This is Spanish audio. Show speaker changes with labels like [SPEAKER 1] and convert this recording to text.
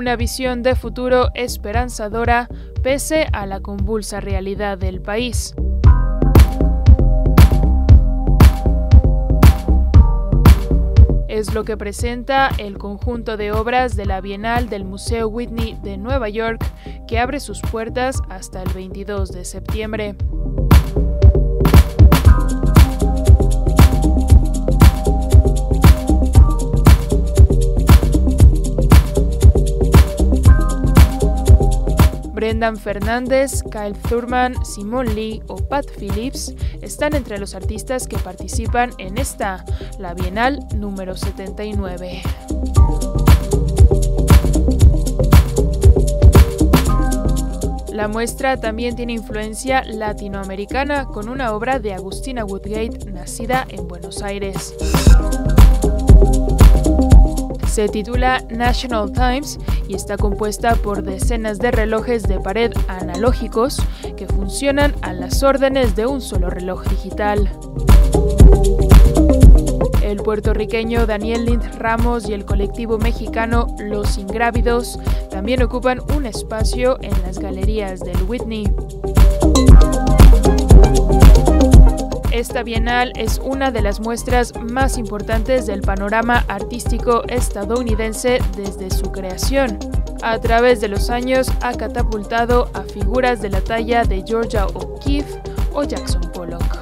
[SPEAKER 1] una visión de futuro esperanzadora pese a la convulsa realidad del país. es lo que presenta el conjunto de obras de la Bienal del Museo Whitney de Nueva York, que abre sus puertas hasta el 22 de septiembre. Brendan Fernández, Kyle Thurman, Simon Lee o Pat Phillips están entre los artistas que participan en esta, la Bienal número 79. La muestra también tiene influencia latinoamericana con una obra de Agustina Woodgate nacida en Buenos Aires. Se titula National Times y está compuesta por decenas de relojes de pared analógicos que funcionan a las órdenes de un solo reloj digital. El puertorriqueño Daniel Lind Ramos y el colectivo mexicano Los Ingrávidos también ocupan un espacio en las galerías del Whitney. Esta bienal es una de las muestras más importantes del panorama artístico estadounidense desde su creación. A través de los años ha catapultado a figuras de la talla de Georgia O'Keeffe o Jackson Pollock.